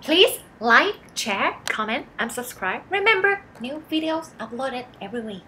Please like, share, comment, and subscribe. Remember, new videos uploaded every week.